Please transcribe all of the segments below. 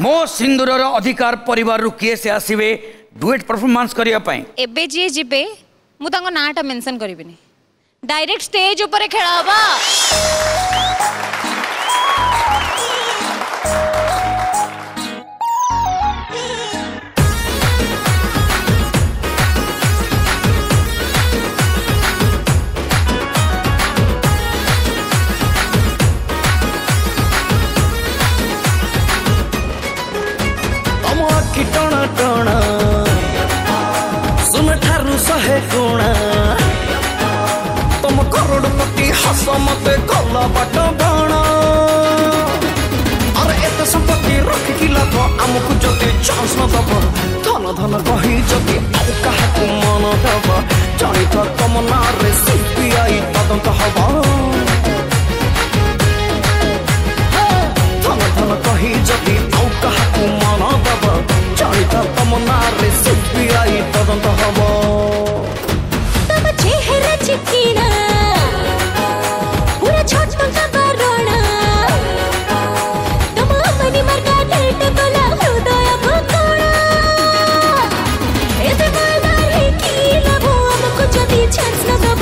ମୋ ସିନ୍ଦୁରର ଅଧିକାର ପରିବାରରୁ କିଏ ସେ ଆସିବେ ଡୁଏଟ୍ ପରଫର୍ମାନ୍ସ କରିବା ପାଇଁ ଏବେ ଯିଏ ଯିବେ ମୁଁ ତାଙ୍କ ନାଁଟା ମେନସନ୍ କରିବିନି ଡାଇରେକ୍ଟ ଷ୍ଟେଜ୍ ଉପରେ ଖେଳ ହବ ଆଖି ଟଣ ଟଣ ସୁନ ଠାରୁ ଶହେ ଗୁଣା ତମ କରୋଡ଼ପତି ହସ ମତେ କଲ ବାଟ ବଣ ଆର ଏତେ ସମ୍ପତ୍ତି ରଖିକି ଲାଭ ଆମକୁ ଯଦି ଚାନ୍ସ ନ ଦବ ଧନ ଧନ କହି ଯଦି ଆଉ କାହାକୁ ମନ ଦବ ଚଳିତ ତମ ନାଁରେ কামনারে সুপ্রিয়াই তদন্ত হব তব চেহারা চিকিনা পুরা ছোট কাবারোনা তম মনি মার্গা ডেল্টা বলা হৃদয় ভকোড়া এতে মালদারে কি লাভ আমকো যদি ছাঁচ না দব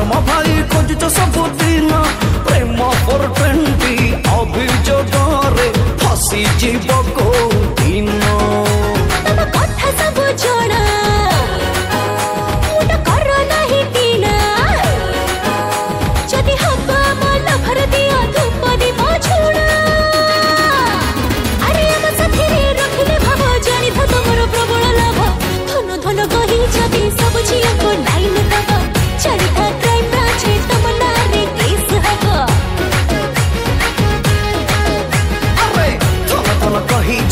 Aroma pali, congi già sapotino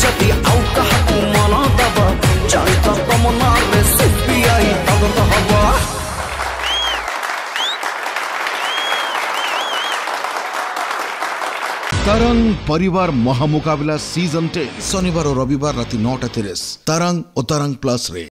যদি আউকা হাকু মনা দব চারিত তমনালে সিপিআই তদন্ত হব তারং পরিবার মহামুকাবিলা সিজন টেন শনিবার ও রবিবার রাতে নটা তিরিশ তারাং ও তারাং প্লাস রে